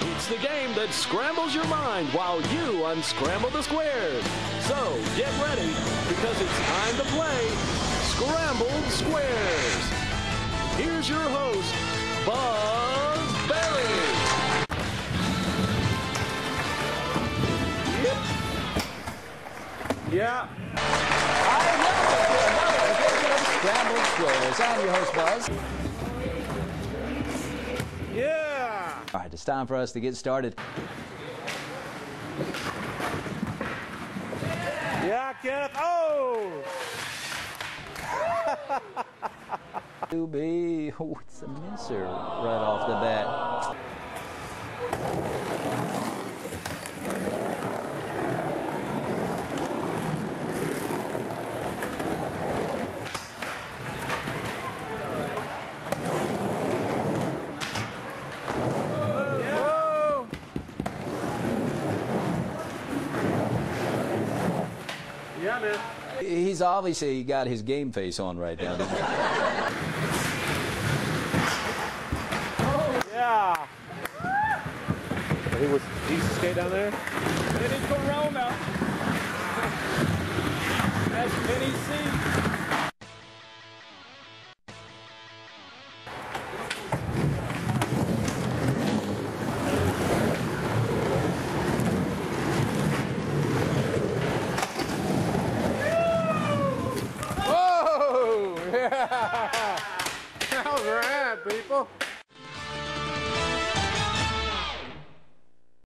It's the game that scrambles your mind while you unscramble the squares. So get ready because it's time to play Scrambled Squares. Here's your host, Buzz Berry. Yep. Yeah. Hi, welcome to another edition of Scrambled Squares. I'm your host, Buzz. All right, it's time for us to get started. Yeah, Kenneth. Oh. To be, oh, it's a misser right off the bat. Yeah, man. He's obviously got his game face on right now. Yeah. So he was he used to skate down there. Vinnie Corona. That's Vinnie C. Yeah. That people.